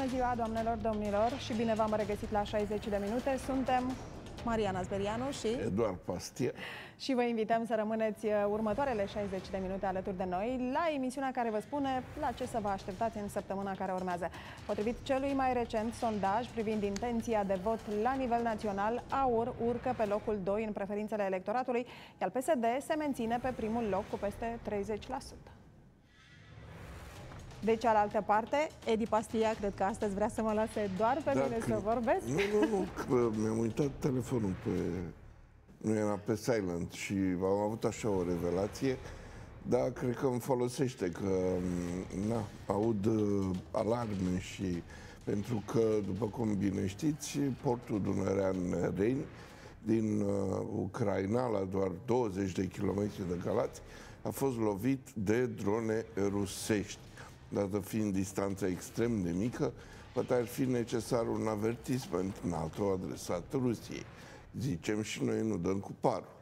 Bună ziua, doamnelor, domnilor, și bine v-am regăsit la 60 de minute. Suntem Mariana Zberianu și Eduard Pastia. Și vă invităm să rămâneți uh, următoarele 60 de minute alături de noi la emisiunea care vă spune la ce să vă așteptați în săptămâna care urmează. Potrivit celui mai recent sondaj privind intenția de vot la nivel național, AUR urcă pe locul 2 în preferințele electoratului, iar PSD se menține pe primul loc cu peste 30%. De cealaltă parte, Edi Pastia, cred că astăzi vrea să mă lase doar pe Dacă... mine să vorbesc. Nu, nu, nu, că mi-am uitat telefonul pe... Nu era pe silent și am avut așa o revelație, dar cred că îmi folosește, că na, aud uh, alarme și pentru că, după cum bine știți, portul Dunărean Rein din uh, Ucraina, la doar 20 de kilometri de Galați, a fost lovit de drone rusești dată fiind distanța extrem de mică, poate ar fi necesar un avertisment NATO adresat Rusiei. Zicem și noi nu dăm cu parul.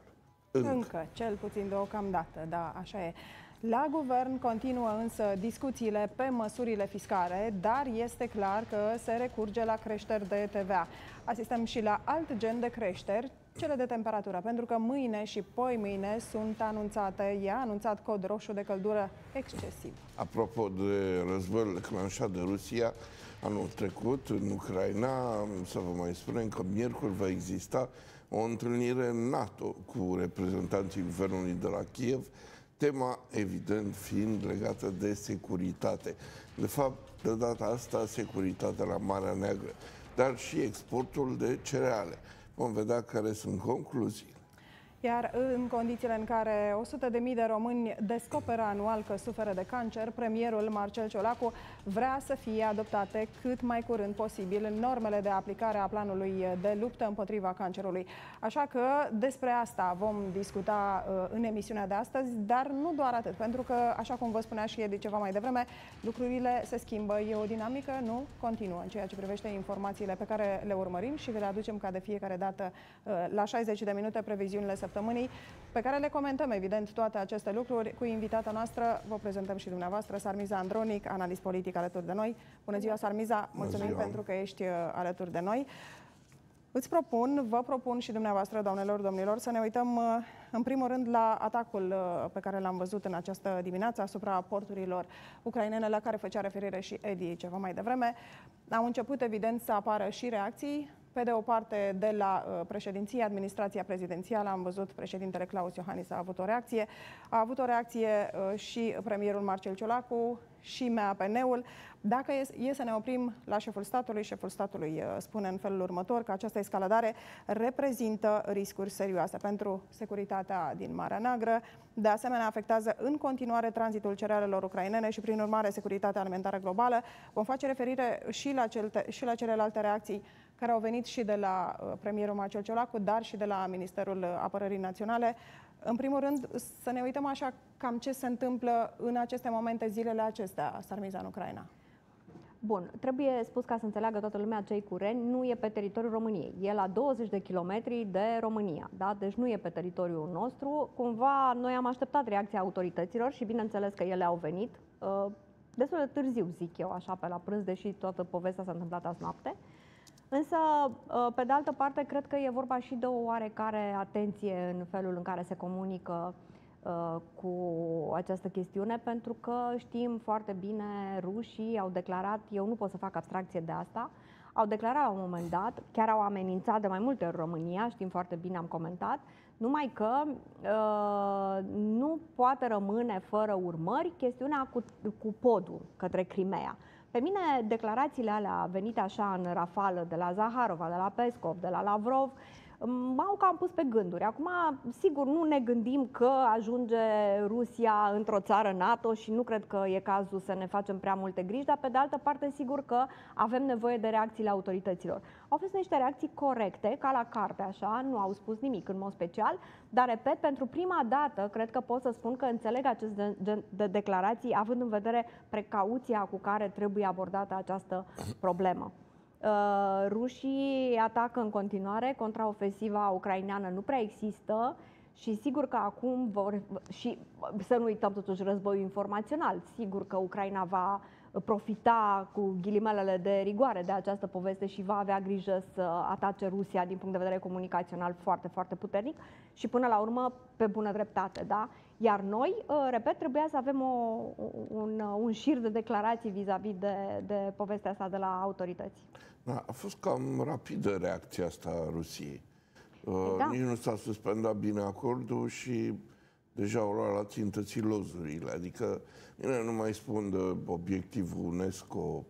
Încă. Încă, cel puțin deocamdată, da, așa e. La guvern continuă însă discuțiile pe măsurile fiscale, dar este clar că se recurge la creșteri de TVA. Asistăm și la alt gen de creșteri, cele de temperatură, pentru că mâine și poi mâine sunt anunțate, e anunțat cod roșu de căldură excesiv. Apropo de războiul declanșat de Rusia, anul trecut în Ucraina, să vă mai spunem că miercuri va exista o întâlnire NATO cu reprezentanții guvernului de la Kiev, tema evident fiind legată de securitate. De fapt, de data asta, securitatea la Marea Neagră, dar și exportul de cereale. Vom vedea care sunt concluziile. Iar în condițiile în care 100.000 de români descoperă anual că suferă de cancer, premierul Marcel Ciolacu vrea să fie adoptate cât mai curând posibil normele de aplicare a planului de luptă împotriva cancerului. Așa că despre asta vom discuta uh, în emisiunea de astăzi, dar nu doar atât, pentru că, așa cum vă spunea și de ceva mai devreme, lucrurile se schimbă. E o dinamică, nu continuă în ceea ce privește informațiile pe care le urmărim și le aducem ca de fiecare dată uh, la 60 de minute previziunile săptămânii, pe care le comentăm, evident, toate aceste lucruri cu invitata noastră. Vă prezentăm și dumneavoastră, Sarmiza Andronic, analist politic alături de noi. Bună ziua, Sarmiza! Mulțumim ziua. pentru că ești uh, alături de noi. Îți propun, vă propun și dumneavoastră, doamnelor, domnilor, să ne uităm uh, în primul rând la atacul uh, pe care l-am văzut în această dimineață asupra porturilor ucrainene la care făcea referire și Edi ceva mai devreme. Au început evident să apară și reacții pe de o parte, de la uh, președinție, administrația prezidențială, am văzut președintele Claus Iohannis a avut o reacție, a avut o reacție uh, și premierul Marcel Ciolacu și MAPN-ul. Dacă e, e să ne oprim la șeful statului, șeful statului uh, spune în felul următor că această escaladare reprezintă riscuri serioase pentru securitatea din Marea Neagră. De asemenea, afectează în continuare tranzitul cerealelor ucrainene și, prin urmare, securitatea alimentară globală. Vom face referire și la, cel, și la celelalte reacții care au venit și de la uh, premierul Marcel Ciolacu, dar și de la Ministerul Apărării Naționale. În primul rând, să ne uităm așa cam ce se întâmplă în aceste momente, zilele acestea, Sarmiza, în Ucraina. Bun, trebuie spus ca să înțeleagă toată lumea cei cureni, nu e pe teritoriul României. E la 20 de kilometri de România, da? Deci nu e pe teritoriul nostru. Cumva noi am așteptat reacția autorităților și bineînțeles că ele au venit. Uh, destul de târziu, zic eu, așa, pe la prânz, deși toată povestea s-a întâmplat azi noapte. Însă, uh, pe de altă parte, cred că e vorba și de o oarecare atenție în felul în care se comunică uh, cu această chestiune, pentru că știm foarte bine, rușii au declarat, eu nu pot să fac abstracție de asta, au declarat la un moment dat, chiar au amenințat de mai multe ori România, știm foarte bine, am comentat, numai că uh, nu poate rămâne fără urmări chestiunea cu, cu podul către Crimea. Pe mine declarațiile alea venite așa în rafală de la Zaharova, de la Pescov, de la Lavrov, m-au cam pus pe gânduri. Acum, sigur, nu ne gândim că ajunge Rusia într-o țară NATO și nu cred că e cazul să ne facem prea multe griji, dar pe de altă parte, sigur că avem nevoie de reacțiile autorităților. Au fost niște reacții corecte, ca la carte, așa, nu au spus nimic în mod special, dar, repet, pentru prima dată, cred că pot să spun că înțeleg acest gen de declarații, având în vedere precauția cu care trebuie abordată această problemă. Uh, rușii atacă în continuare, contraofensiva ucraineană nu prea există Și sigur că acum vor, și să nu uităm totuși războiul informațional, sigur că Ucraina va profita cu ghilimelele de rigoare de această poveste și va avea grijă să atace Rusia din punct de vedere comunicațional foarte, foarte puternic și până la urmă pe bună dreptate, da? Iar noi, ă, repet, trebuia să avem o, un, un șir de declarații vis-a-vis -vis de, de povestea asta de la autorități. Da, a fost cam rapidă reacția asta a Rusiei. Ă, da. Nici nu s-a suspendat bine acordul și deja au luat la țintă lozurile. Adică Bine, nu mai spun de obiectivul UNESCO,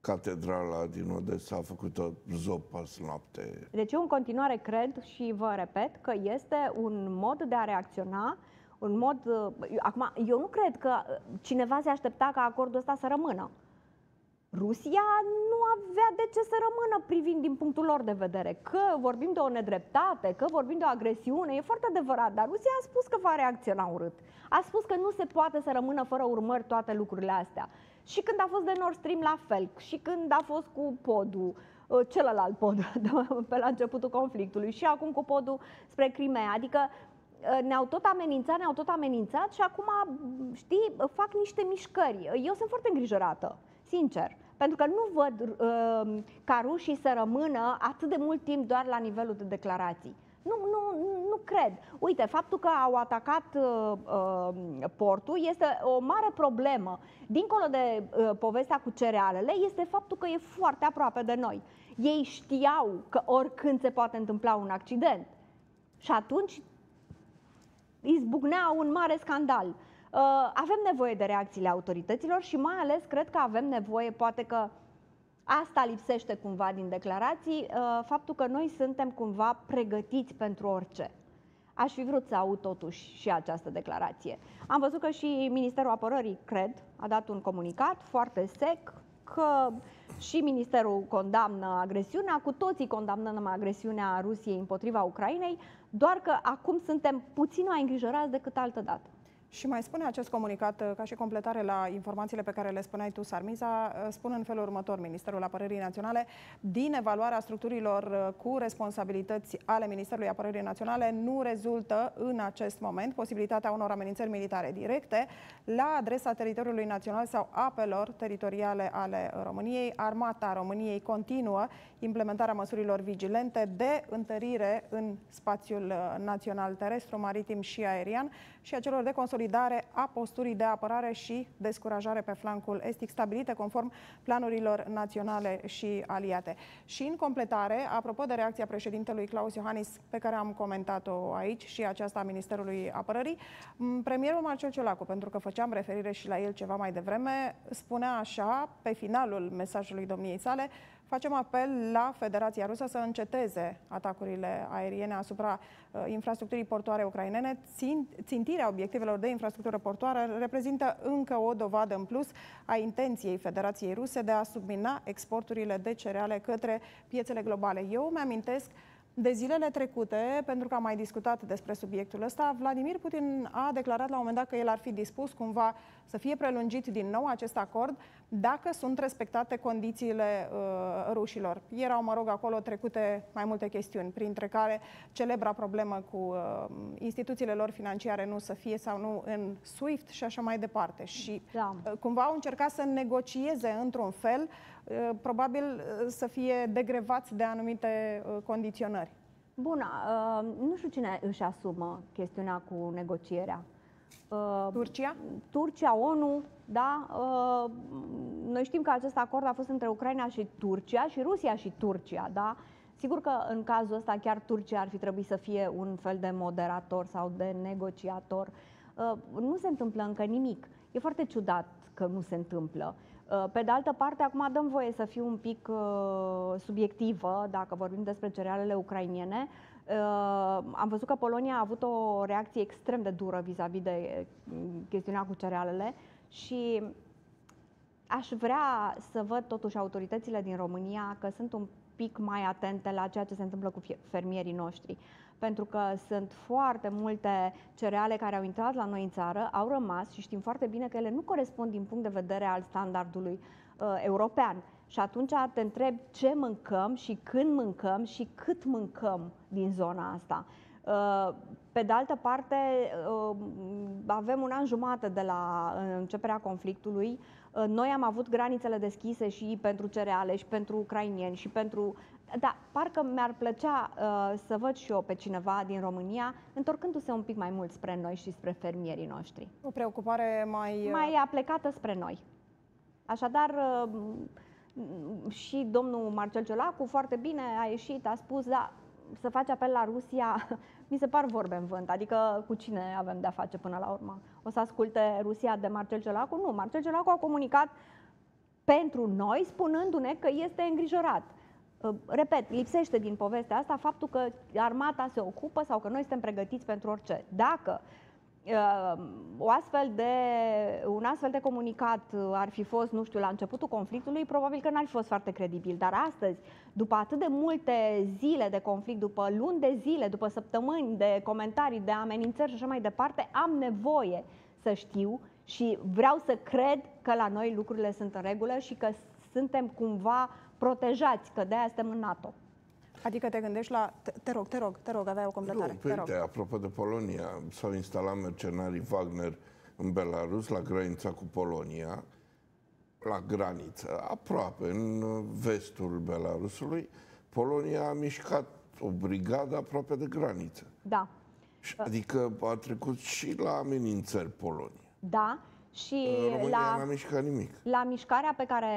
catedrala din Odessa a făcut-o zopas noapte. Deci eu în continuare cred și vă repet că este un mod de a reacționa un mod... Acum, eu nu cred că cineva se aștepta ca acordul ăsta să rămână. Rusia nu avea de ce să rămână privind din punctul lor de vedere. Că vorbim de o nedreptate, că vorbim de o agresiune, e foarte adevărat, dar Rusia a spus că va reacționa urât. A spus că nu se poate să rămână fără urmări toate lucrurile astea. Și când a fost de Nord Stream la fel, și când a fost cu podul, ă, celălalt pod pe la începutul conflictului și acum cu podul spre Crimea. Adică ă, ne-au tot amenințat, ne-au tot amenințat și acum, știi, fac niște mișcări. Eu sunt foarte îngrijorată sincer. Pentru că nu văd uh, ca rușii să rămână atât de mult timp doar la nivelul de declarații. Nu, nu, nu cred. Uite, faptul că au atacat uh, uh, portul este o mare problemă. Dincolo de uh, povestea cu cerealele, este faptul că e foarte aproape de noi. Ei știau că oricând se poate întâmpla un accident. Și atunci izbucnea un mare scandal. Uh, avem nevoie de reacțiile autorităților și mai ales cred că avem nevoie, poate că asta lipsește cumva din declarații, uh, faptul că noi suntem cumva pregătiți pentru orice. Aș fi vrut să aud totuși și această declarație. Am văzut că și Ministerul Apărării, cred, a dat un comunicat foarte sec că și Ministerul condamnă agresiunea, cu toții condamnăm agresiunea Rusiei împotriva Ucrainei, doar că acum suntem puțin mai îngrijorați decât altă dată. Și mai spune acest comunicat, uh, ca și completare la informațiile pe care le spuneai tu, Sarmiza, uh, spune în felul următor Ministerul Apărării Naționale, din evaluarea structurilor uh, cu responsabilități ale Ministerului Apărării Naționale, nu rezultă în acest moment posibilitatea unor amenințări militare directe la adresa teritoriului național sau apelor teritoriale ale României. Armata României continuă implementarea măsurilor vigilente de întărire în spațiul național terestru, maritim și aerian și a celor de consolidare a posturii de apărare și descurajare pe flancul estic stabilite conform planurilor naționale și aliate. Și în completare, apropo de reacția președintelui Claus Iohannis, pe care am comentat-o aici și aceasta a Ministerului Apărării, premierul Marcel Ciolacu, pentru că făceam referire și la el ceva mai devreme, spunea așa, pe finalul mesajului domniei sale, Facem apel la Federația Rusă să înceteze atacurile aeriene asupra uh, infrastructurii portoare ucrainene. Țin, țintirea obiectivelor de infrastructură portoară reprezintă încă o dovadă în plus a intenției Federației Ruse de a submina exporturile de cereale către piețele globale. Eu mi-amintesc de zilele trecute, pentru că am mai discutat despre subiectul ăsta, Vladimir Putin a declarat la un moment dat că el ar fi dispus cumva să fie prelungit din nou acest acord dacă sunt respectate condițiile uh, rușilor. Erau, mă rog, acolo trecute mai multe chestiuni, printre care celebra problemă cu uh, instituțiile lor financiare nu să fie sau nu în SWIFT și așa mai departe. Și da. uh, cumva au încercat să negocieze într-un fel, uh, probabil uh, să fie degrevați de anumite uh, condiționări. Bun, uh, nu știu cine își asumă chestiunea cu negocierea. Uh, Turcia? Turcia, ONU, da? Uh, noi știm că acest acord a fost între Ucraina și Turcia și Rusia și Turcia, da? Sigur că în cazul ăsta chiar Turcia ar fi trebuit să fie un fel de moderator sau de negociator. Uh, nu se întâmplă încă nimic. E foarte ciudat că nu se întâmplă. Pe de altă parte, acum dăm voie să fiu un pic subiectivă, dacă vorbim despre cerealele ucrainiene. Uh, am văzut că Polonia a avut o reacție extrem de dură vis-a-vis de mm, chestiunea cu cerealele și aș vrea să văd totuși autoritățile din România că sunt un pic mai atente la ceea ce se întâmplă cu fermierii noștri. Pentru că sunt foarte multe cereale care au intrat la noi în țară, au rămas și știm foarte bine că ele nu corespund din punct de vedere al standardului uh, european. Și atunci te întreb ce mâncăm și când mâncăm și cât mâncăm din zona asta. Uh, Pe de altă parte, uh, avem un an jumate de la începerea conflictului. Uh, noi am avut granițele deschise și pentru cereale, și pentru ucrainieni, și pentru da, parcă mi-ar plăcea uh, să văd și eu pe cineva din România întorcându-se un pic mai mult spre noi și spre fermierii noștri. O preocupare mai... Uh, mai aplecată spre noi. Așadar, uh, și domnul Marcel Ciolacu foarte bine a ieșit, a spus, da, să faci apel la Rusia, mi se par vorbe în vânt. Adică cu cine avem de-a face până la urmă? O să asculte Rusia de Marcel Ciolacu? Nu, Marcel Ciolacu a comunicat pentru noi, spunându-ne că este îngrijorat. Uh, repet, lipsește din povestea asta faptul că armata se ocupă sau că noi suntem pregătiți pentru orice. Dacă uh, o astfel de, un astfel de comunicat ar fi fost, nu știu, la începutul conflictului, probabil că n-ar fi fost foarte credibil. Dar astăzi, după atât de multe zile de conflict, după luni de zile, după săptămâni de comentarii, de amenințări și așa mai departe, am nevoie să știu și vreau să cred că la noi lucrurile sunt în regulă și că suntem cumva protejați, că de-aia suntem în NATO. Adică te gândești la... Te, te rog, te rog, te rog, avea o completare. Nu, pe uite, apropo de Polonia, s-au instalat mercenarii Wagner în Belarus, la granița cu Polonia, la graniță, aproape, în vestul Belarusului. Polonia a mișcat o brigadă aproape de graniță. Da. Adică a trecut și la amenințări Polonia. Da, și la, n-a mișcat nimic. La mișcarea pe care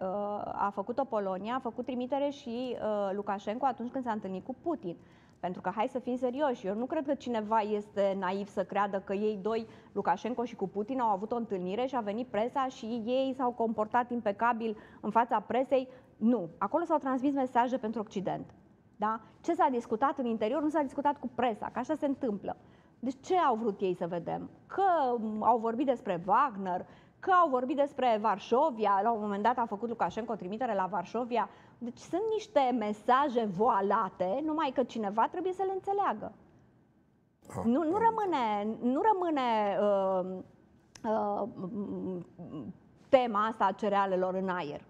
uh, a făcut-o Polonia, a făcut trimitere și uh, Lukashenko atunci când s-a întâlnit cu Putin. Pentru că, hai să fim serioși, eu nu cred că cineva este naiv să creadă că ei doi, Lukashenko și cu Putin, au avut o întâlnire și a venit presa și ei s-au comportat impecabil în fața presei. Nu, acolo s-au transmis mesaje pentru Occident. Da? Ce s-a discutat în interior nu s-a discutat cu presa, că așa se întâmplă. Deci ce au vrut ei să vedem? Că au vorbit despre Wagner, că au vorbit despre Varșovia, la un moment dat a făcut Lukashenko o trimitere la Varșovia. Deci sunt niște mesaje voalate, numai că cineva trebuie să le înțeleagă. Ah, nu, nu rămâne, nu rămâne uh, uh, tema asta a cerealelor în aer.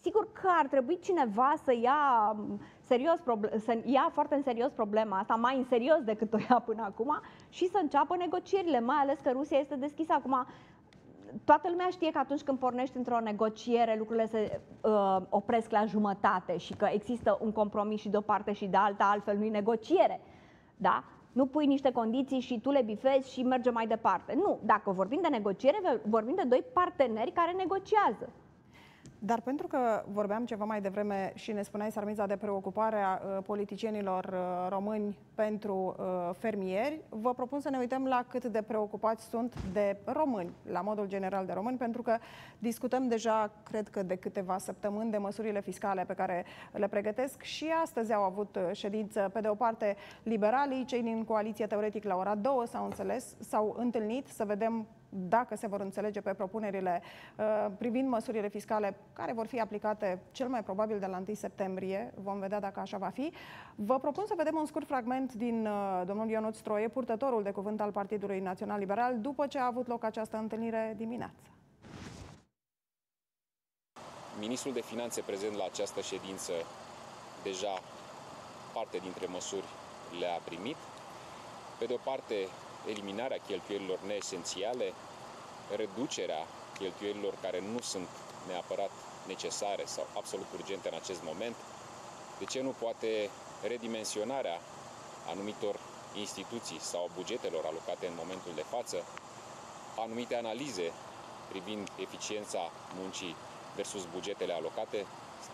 Sigur că ar trebui cineva să ia, serios, să ia foarte în serios problema asta, mai în serios decât o ia până acum, și să înceapă negocierile, mai ales că Rusia este deschisă acum. Toată lumea știe că atunci când pornești într-o negociere, lucrurile se uh, opresc la jumătate și că există un compromis și de o parte și de alta, altfel nu-i negociere. Da? Nu pui niște condiții și tu le bifezi și merge mai departe. Nu, dacă vorbim de negociere, vorbim de doi parteneri care negociază. Dar pentru că vorbeam ceva mai devreme și ne spuneai, Sarmiza, de preocuparea uh, politicienilor uh, români pentru uh, fermieri, vă propun să ne uităm la cât de preocupați sunt de români, la modul general de români, pentru că discutăm deja, cred că de câteva săptămâni, de măsurile fiscale pe care le pregătesc și astăzi au avut uh, ședință, pe de o parte, liberalii, cei din coaliție teoretic la ora 2 s-au înțeles, s-au întâlnit să vedem dacă se vor înțelege pe propunerile uh, privind măsurile fiscale care vor fi aplicate cel mai probabil de la 1 septembrie, vom vedea dacă așa va fi. Vă propun să vedem un scurt fragment din uh, domnul Ionut Stroie, purtătorul de cuvânt al Partidului Național Liberal, după ce a avut loc această întâlnire dimineață. Ministrul de Finanțe prezent la această ședință deja parte dintre măsuri le-a primit. Pe de o parte, eliminarea cheltuielilor neesențiale, reducerea cheltuielilor care nu sunt neapărat necesare sau absolut urgente în acest moment, de ce nu poate redimensionarea anumitor instituții sau bugetelor alocate în momentul de față, anumite analize privind eficiența muncii versus bugetele alocate,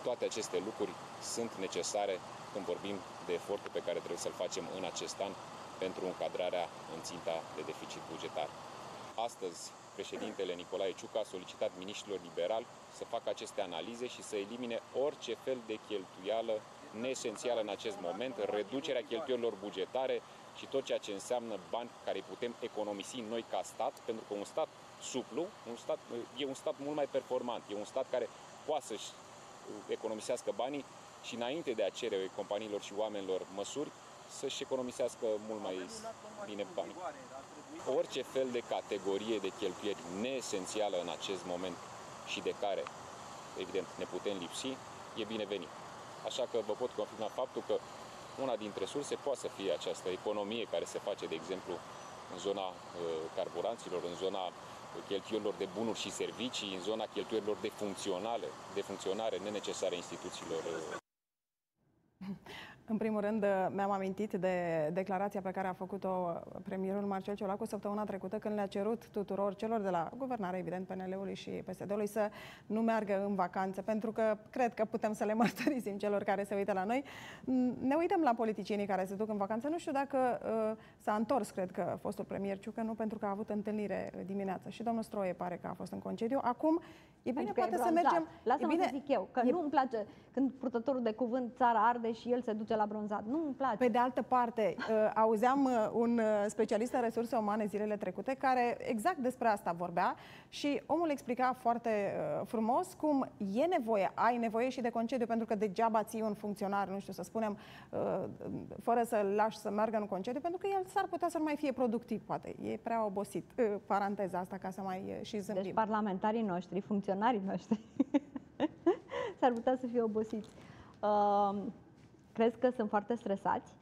toate aceste lucruri sunt necesare când vorbim de efortul pe care trebuie să-l facem în acest an pentru încadrarea în ținta de deficit bugetar. Astăzi, președintele Nicolae Ciucă a solicitat miniștrilor liberali să facă aceste analize și să elimine orice fel de cheltuială neesențială în acest moment, reducerea cheltuielilor bugetare și tot ceea ce înseamnă bani care îi putem economisi noi ca stat, pentru că un stat suplu un stat, e un stat mult mai performant, e un stat care poate să-și economisească banii și înainte de a cere companiilor și oamenilor măsuri, să-și economisească mult mai bine banii. Orice fel de categorie de cheltuieli neesențială în acest moment și de care, evident, ne putem lipsi, e binevenit. Așa că vă pot confirma faptul că una dintre surse poate să fie această economie care se face, de exemplu, în zona uh, carburanților, în zona cheltuielilor de bunuri și servicii, în zona cheltuielilor de funcționale, de funcționare nenecesare instituțiilor uh, în primul rând, mi-am amintit de declarația pe care a făcut-o premierul Marcel Ciolacu săptămâna trecută când le-a cerut tuturor celor de la guvernare, evident, PNL-ului și PSD-ului să nu meargă în vacanță, pentru că cred că putem să le mărturisim celor care se uită la noi. Ne uităm la politicienii care se duc în vacanță. Nu știu dacă uh, s-a întors, cred că fostul premier Ciucă, nu pentru că a avut întâlnire dimineața și domnul Stroie pare că a fost în concediu. Acum e bine, poate să mergem... Lasă-mă bine... să zic eu, că e... nu îmi place când purtătorul de cuvânt țara arde și el se duce la bronzat. Nu îmi place. Pe de altă parte, uh, auzeam uh, un uh, specialist în resurse umane zilele trecute care exact despre asta vorbea și omul explica foarte frumos cum e nevoie, ai nevoie și de concediu, pentru că degeaba ții un funcționar, nu știu, să spunem, fără să-l lași să meargă în concediu, pentru că el s-ar putea să nu mai fie productiv, poate. E prea obosit. Paranteza asta ca să mai și zâmbim. Deci parlamentarii noștri, funcționarii noștri, s-ar putea să fie obosiți. Uh, Crezi că sunt foarte stresați?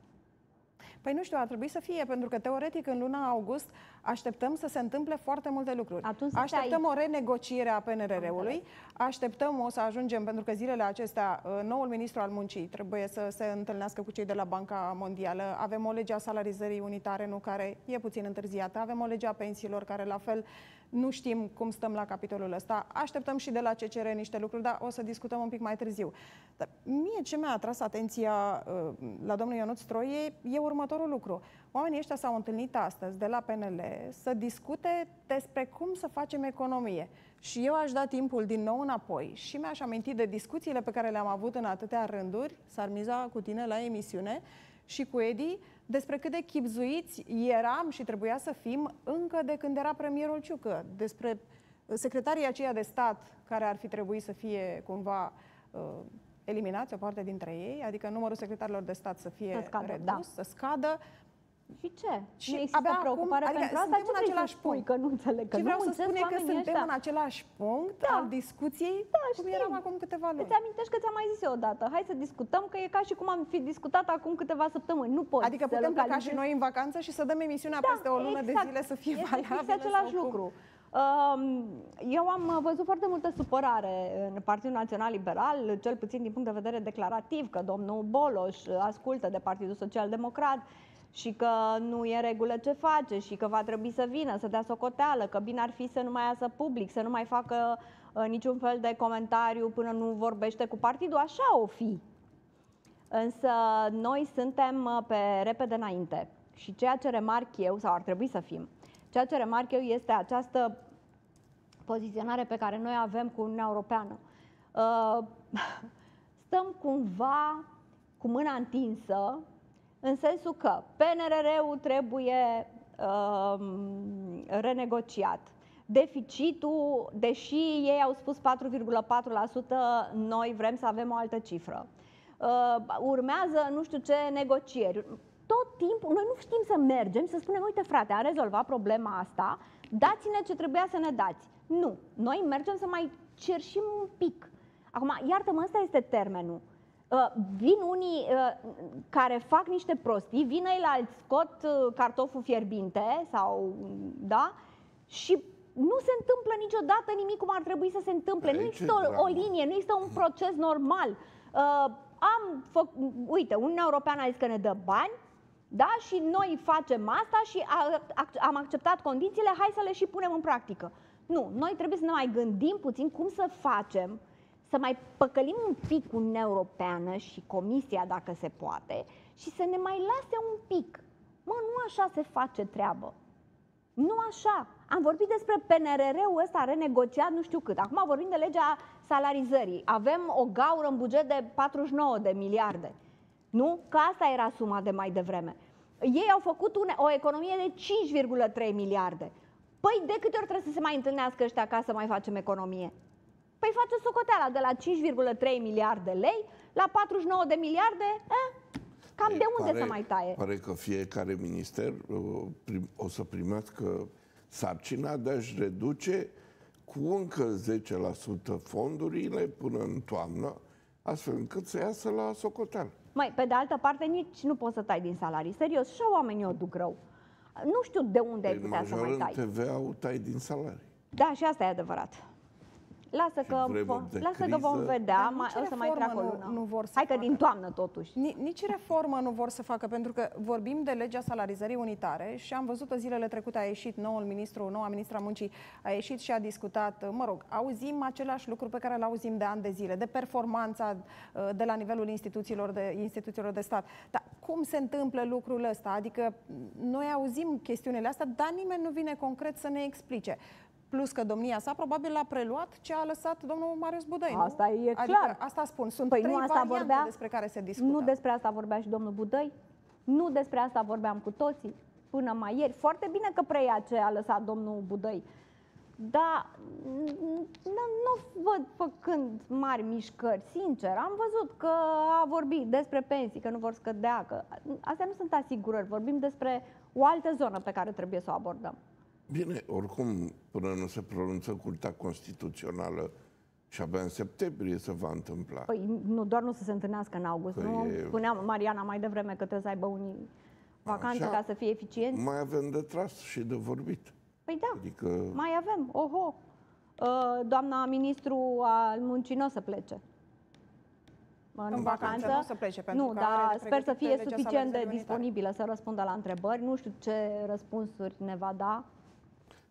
Păi nu știu, ar trebui să fie, pentru că teoretic în luna august așteptăm să se întâmple foarte multe lucruri. Atunci așteptăm aici. o renegociere a PNRR-ului, așteptăm, o să ajungem, pentru că zilele acestea, uh, noul ministru al muncii trebuie să se întâlnească cu cei de la Banca Mondială, avem o lege a salarizării unitare, nu care e puțin întârziată, avem o lege a pensiilor care la fel nu știm cum stăm la capitolul ăsta. Așteptăm și de la CCR niște lucruri, dar o să discutăm un pic mai târziu. Dar mie ce mi-a atras atenția uh, la domnul Ionuț Stroie e următorul lucru. Oamenii ăștia s-au întâlnit astăzi de la PNL să discute despre cum să facem economie. Și eu aș da timpul din nou înapoi și mi-aș aminti de discuțiile pe care le-am avut în atâtea rânduri, s-ar miza cu tine la emisiune, și cu Edi, despre cât de chipzuiți eram și trebuia să fim încă de când era premierul Ciucă, despre secretarii aceia de stat care ar fi trebuit să fie cumva uh, eliminați, o parte dintre ei, adică numărul secretarilor de stat să fie să scadă, redus, da. să scadă, și ce? Și nu există preocupare acum, adică pentru asta? Ce în același punct? Că nu înțeleg, că Ce vreau să spun e că suntem ăștia. în același punct da. al discuției da, cum știm. eram acum câteva luni. Îți amintești că ți-am mai zis eu odată. Hai să discutăm că e ca și cum am fi discutat acum câteva săptămâni. Nu poți Adică putem pleca și noi în vacanță și să dăm emisiunea da, peste o lună exact. de zile să fie valabilă. Este același lucru. Um, eu am văzut foarte multă supărare în Partidul Național Liberal, cel puțin din punct de vedere declarativ, că domnul Boloș ascultă de Partidul Social Democrat și că nu e regulă ce face și că va trebui să vină, să dea socoteală, că bine ar fi să nu mai iasă public, să nu mai facă uh, niciun fel de comentariu până nu vorbește cu partidul, așa o fi. Însă noi suntem uh, pe repede înainte și ceea ce remarc eu, sau ar trebui să fim, ceea ce remarc eu este această poziționare pe care noi avem cu Uniunea Europeană. Uh, stăm cumva cu mâna întinsă în sensul că PNRR-ul trebuie uh, renegociat. Deficitul, deși ei au spus 4,4%, noi vrem să avem o altă cifră. Uh, urmează nu știu ce negocieri. Tot timpul, noi nu știm să mergem, să spunem, uite frate, am rezolvat problema asta, dați-ne ce trebuia să ne dați. Nu, noi mergem să mai cerșim un pic. Acum, iartă-mă, ăsta este termenul. Uh, vin unii uh, care fac niște prostii, vin ei la scot uh, cartoful fierbinte sau, da, și nu se întâmplă niciodată nimic cum ar trebui să se întâmple. Aici nu există o, o linie, nu există un proces normal. Uh, am făcut, uite, Uniunea Europeană a zis că ne dă bani, da, și noi facem asta și a, a, am acceptat condițiile, hai să le și punem în practică. Nu, noi trebuie să ne mai gândim puțin cum să facem să mai păcălim un pic Uniunea Europeană și Comisia, dacă se poate, și să ne mai lase un pic. Mă, nu așa se face treabă. Nu așa. Am vorbit despre PNRR-ul ăsta renegociat nu știu cât. Acum vorbim de legea salarizării. Avem o gaură în buget de 49 de miliarde. Nu? Că asta era suma de mai devreme. Ei au făcut une, o economie de 5,3 miliarde. Păi de câte ori trebuie să se mai întâlnească ăștia ca să mai facem economie? Păi face socoteala de la 5,3 miliarde lei la 49 de miliarde, eh, cam e, de unde pare, să mai taie? Pare că fiecare minister o să primească sarcina de a-și reduce cu încă 10% fondurile până în toamnă, astfel încât să iasă la socoteală. Mai, pe de altă parte, nici nu poți să tai din salarii. Serios, și oamenii o duc rău. Nu știu de unde ai Păi, putea să mai tai. TVA-ul tai din salarii. Da, și asta e adevărat. Lasă că, vremuri vom, de lasă că vom criză. vedea, Dar mai, nici o să mai reformă treacă o nu- lună. nu vor să Hai că facă. din toamnă totuși. Ni- Nici reformă nu vor să facă, pentru că vorbim de legea salarizării unitare și am văzut-o zilele trecute, a ieșit noul ministru, noua ministra muncii, a ieșit și a discutat, mă rog, auzim același lucru pe care îl auzim de ani de zile, de performanța uh, de la nivelul instituțiilor de, instituțiilor de stat. Dar cum se întâmplă lucrul ăsta? Adică noi auzim chestiunile astea, dar nimeni nu vine concret să ne explice. Plus că domnia sa probabil a preluat ce a lăsat domnul Marius Budăi, nu? Asta e adică clar. Asta spun. Sunt Păi trei nu asta variante vorbea, despre care se discută. Nu despre asta vorbea și domnul Budăi, nu despre asta vorbeam cu toții până mai ieri. Foarte bine că preia ce a lăsat domnul Budăi. Dar n- n- nu văd făcând mari mișcări, sincer. Am văzut că a vorbit despre pensii, că nu vor scădea, că astea nu sunt asigurări. Vorbim despre o altă zonă pe care trebuie să o abordăm. Bine, oricum, până nu se pronunță Curtea Constituțională și abia în septembrie se va întâmpla. Păi nu, doar nu să se întâlnească în august. Păi nu e- spunea Mariana mai devreme că trebuie să aibă unii vacanțe Așa. ca să fie eficienți. Mai avem de tras și de vorbit. Păi da, Adică mai avem, oho. Uh, Doamna ministru al muncii nu o să plece. În, În vacanță nu o să plece, pentru Nu, că dar are de sper să pregătit fie legea suficient de salarizării unitare. disponibilă să răspundă la întrebări. Nu știu ce răspunsuri ne va da,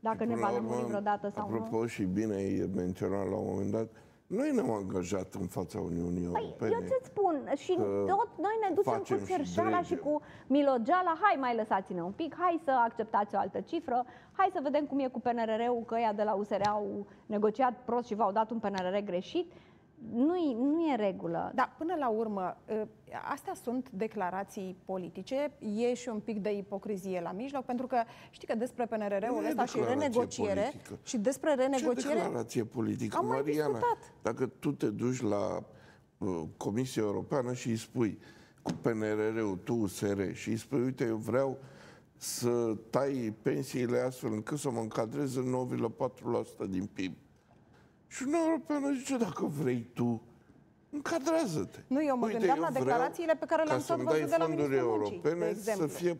dacă Și ne până va la lămuri urmă, vreodată sau apropo, nu. și bine e menționat la un moment dat, noi ne-am angajat în fața Uniunii Păi, Europene. eu ce-ți spun, și că tot noi ne ducem facem cu și cerșala și, dregem. cu milogeala, hai mai lăsați-ne un pic, hai să acceptați o altă cifră, hai să vedem cum e cu PNRR-ul, că ea de la USR au negociat prost și v-au dat un PNRR greșit. Nu, nu e în regulă. Da, până la urmă, ă, astea sunt declarații politice, e și un pic de ipocrizie la mijloc, pentru că știi că despre Nu PNRR-ul e ăsta și declarație renegociere politică. și despre Ce renegociere... declarație politică, Am mai Mariana? discutat. Dacă tu te duci la uh, Comisia Europeană și îi spui cu PNRR-ul, tu USR, și îi spui, uite, eu vreau să tai pensiile astfel încât să mă încadrez în 9,4% din PIB. Și Uniunea Europeană zice, dacă vrei tu, încadrează-te. Nu, eu mă gândeam eu la vreau declarațiile pe care ca le-am tot să-mi văzut dai de la fonduri Ministrul Muncii, de europene să exemplu. fie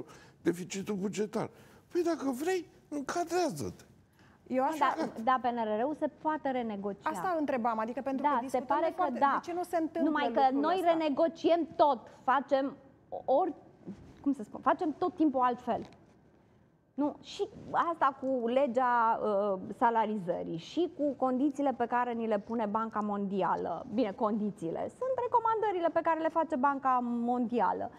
4,4 deficitul bugetar. Păi dacă vrei, încadrează-te. Eu așa... Da, da, PNRR-ul se poate renegocia. Asta întrebam, adică pentru da, că se discutăm pare de că foarte... da. De ce nu se întâmplă Numai că lucrul noi ăsta? renegociem tot, facem ori, cum să spun, facem tot timpul altfel. Nu, și asta cu legea uh, salarizării și cu condițiile pe care ni le pune Banca Mondială. Bine, condițiile. Sunt recomandările pe care le face Banca Mondială.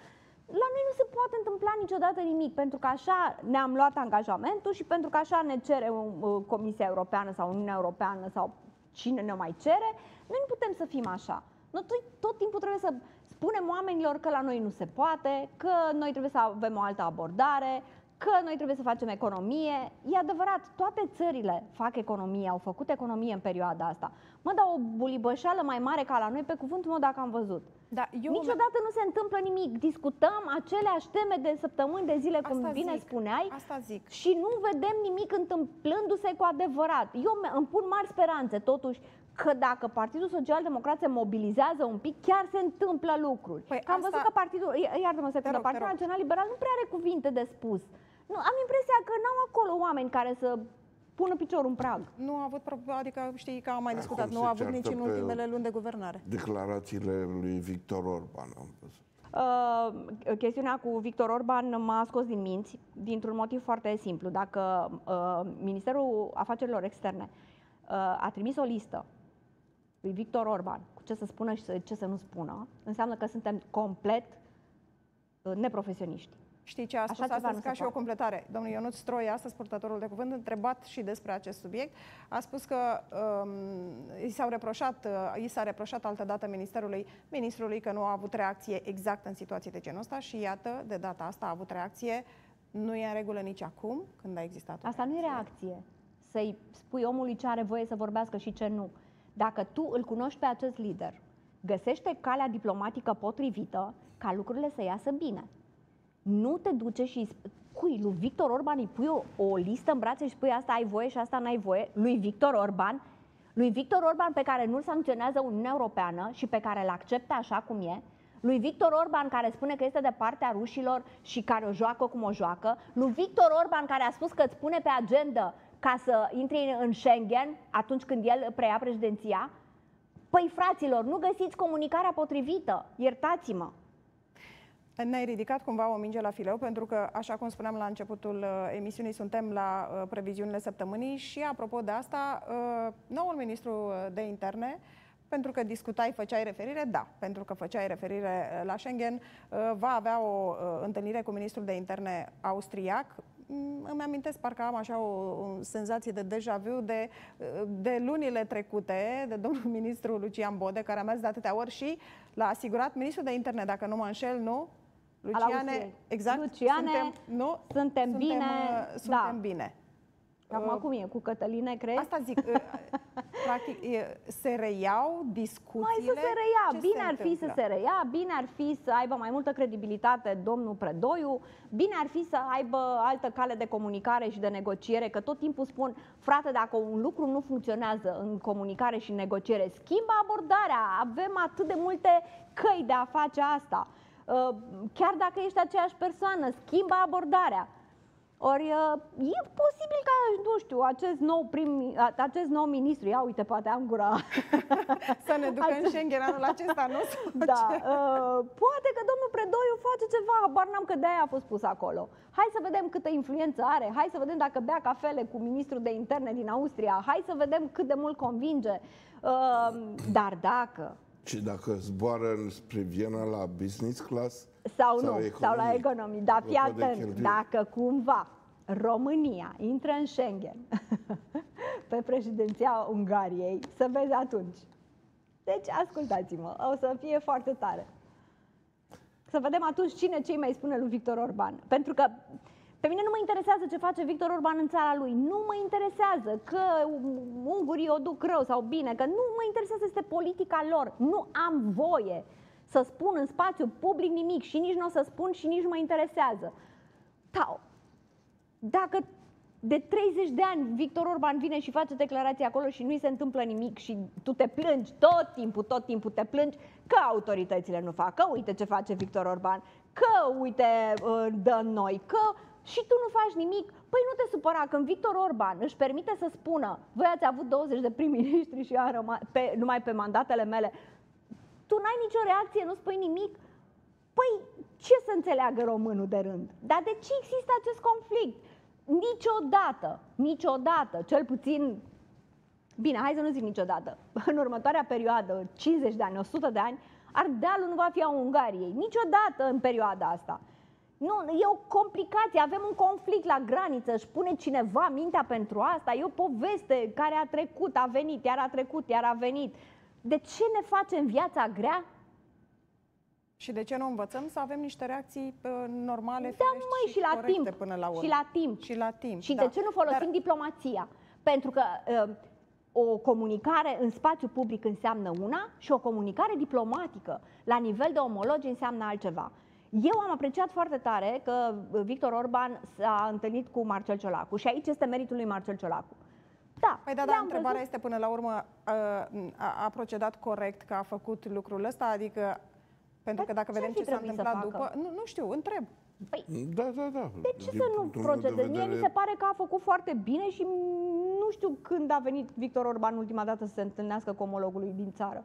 La noi nu se poate întâmpla niciodată nimic, pentru că așa ne-am luat angajamentul și pentru că așa ne cere uh, Comisia Europeană sau Uniunea Europeană sau cine ne mai cere, noi nu putem să fim așa. Noi tot, tot timpul trebuie să spunem oamenilor că la noi nu se poate, că noi trebuie să avem o altă abordare, că noi trebuie să facem economie. E adevărat, toate țările fac economie, au făcut economie în perioada asta. Mă, dar o bulibășeală mai mare ca la noi, pe cuvântul meu, dacă am văzut. Da, eu Niciodată nu se întâmplă nimic. Discutăm aceleași teme de săptămâni de zile, cum Asta bine zic, spuneai, Asta zic. și nu vedem nimic întâmplându-se cu adevărat. Eu me- îmi pun mari speranțe, totuși, că dacă Partidul Social Democrat se mobilizează un pic, chiar se întâmplă lucruri. Păi că am asta- văzut că Partidul, i- iartă-mă o secundă, rog, te Partidul rog. Național Liberal nu prea are cuvinte de spus. Nu, am impresia că n-au acolo oameni care să pună piciorul în prag. Nu a avut, pro- adică știi că am mai Acum discutat, nu se a avut ceartă nici în pe- ultimele luni de guvernare. Declarațiile lui Victor Orban am văzut. Uh, chestiunea cu Victor Orban m-a scos din minți dintr-un motiv foarte simplu. Dacă uh, Ministerul Afacerilor Externe uh, a trimis o listă lui Victor Orban cu ce să spună și să- ce să nu spună, înseamnă că suntem complet uh, neprofesioniști. Știi ce a spus ceva astăzi nu ca se și o poate. completare? Domnul Ionuț Stroia, astăzi purtătorul de cuvânt, întrebat și despre acest subiect, a spus că um, i s-au reproșat, uh, i s-a reproșat altădată ministerului, ministrului că nu a avut reacție exact în situații de genul ăsta și iată, de data asta a avut reacție. Nu e în regulă nici acum, când a existat o Asta nu e reacție. Să-i spui omului ce are voie să vorbească și ce nu. Dacă tu îl cunoști pe acest lider, găsește calea diplomatică potrivită ca lucrurile să iasă bine. Nu te duce și îi sp- cui, lui Victor Orban îi pui o, o listă în brațe și spui asta ai voie și asta n-ai voie, lui Victor Orban, Lui Victor Orban, pe care nu-l sancționează Uniunea Europeană și pe care îl acceptă așa cum e, lui Victor Orban care spune că este de partea rușilor și care o joacă cum o joacă, lui Victor Orban care a spus că îți pune pe agenda ca să intri în Schengen atunci când el preia președinția, Păi, fraților, nu găsiți comunicarea potrivită. Iertați-mă. Ne-ai ridicat cumva o minge la fileu, pentru că, așa cum spuneam la începutul uh, emisiunii, suntem la uh, previziunile săptămânii și, apropo de asta, uh, noul ministru de interne, pentru că discutai, făceai referire, da, pentru că făceai referire la Schengen, va avea o întâlnire cu ministrul de interne austriac. Mm, îmi amintesc, parcă am așa o, o senzație de deja vu de, de lunile trecute de domnul ministru Lucian Bode, care a mers de atâtea ori și l-a asigurat ministrul de interne, dacă nu mă înșel, nu? Luciane, exact, Luciane, suntem, nu, suntem bine, suntem, uh, suntem da. bine. Acum uh, cum e? Cu Cătăline, crezi? Asta zic. Uh, practic, se reiau discuțiile? Mai să se reia. Ce bine se ar fi întâmplă? să se reia, bine ar fi să aibă mai multă credibilitate domnul Predoiu, bine ar fi să aibă altă cale de comunicare și de negociere, că tot timpul spun, frate, dacă un lucru nu funcționează în comunicare și în negociere, schimbă abordarea, avem atât de multe căi de a face asta. Uh, chiar dacă ești aceeași persoană, schimbă abordarea. Ori uh, e posibil ca, nu știu, acest nou, prim, acest nou ministru, ia uite, poate am gura. Să ne ducă în Schengen anul acesta, nu? Da, uh, poate că domnul Predoiu face ceva, habar n-am că de-aia a fost pus acolo. Hai să vedem câtă influență are, hai să vedem dacă bea cafele cu ministrul de interne din Austria, hai să vedem cât de mult convinge. Uh, dar dacă și dacă zboară spre Viena la business class? Sau, sau nu, economii, sau la economii. Dar fii atent, dacă cumva România intră în Schengen pe președinția Ungariei, să vezi atunci. Deci, ascultați-mă, o să fie foarte tare. Să vedem atunci cine ce mai spune lui Victor Orban. Pentru că pe mine nu mă interesează ce face Victor Orban în țara lui. Nu mă interesează că ungurii o duc rău sau bine, că nu mă interesează, este politica lor. Nu am voie să spun în spațiu public nimic și nici nu o să spun și nici nu mă interesează. Da, dacă de 30 de ani Victor Orban vine și face declarații acolo și nu-i se întâmplă nimic și tu te plângi tot timpul, tot timpul te plângi că autoritățile nu fac, că uite ce face Victor Orban, că uite uh, dă noi, că și tu nu faci nimic, păi nu te supăra când Victor Orban își permite să spună voi ați avut 20 de prim-ministri și a rămas pe, numai pe mandatele mele, tu n-ai nicio reacție, nu spui nimic, păi ce să înțeleagă românul de rând? Dar de ce există acest conflict? Niciodată, niciodată, cel puțin, bine, hai să nu zic niciodată, în următoarea perioadă, 50 de ani, 100 de ani, Ardealul nu va fi a Ungariei, niciodată în perioada asta. Nu, e o complicație, avem un conflict la graniță, își pune cineva mintea pentru asta, e o poveste care a trecut, a venit, iar a trecut, iar a venit. De ce ne facem viața grea? Și de ce nu învățăm să avem niște reacții uh, normale, da, măi, și, și la timp, până la urmă. Și la timp. Și la timp, Și da. de ce nu folosim Dar... diplomația? Pentru că uh, o comunicare în spațiu public înseamnă una și o comunicare diplomatică la nivel de omologi înseamnă altceva. Eu am apreciat foarte tare că Victor Orban s-a întâlnit cu Marcel Ciolacu și aici este meritul lui Marcel Ciolacu. Da, păi da, dar întrebarea văzut... este până la urmă uh, a, a procedat corect că a făcut lucrul ăsta, adică pentru păi că dacă vedem ce s-a întâmplat după, nu, nu știu, întreb. Păi, da, da, da. De ce Din să nu procedeze? Vedere... Mie mi se pare că a făcut foarte bine și nu știu când a venit Victor Orban ultima dată să se întâlnească cu omologului din țară.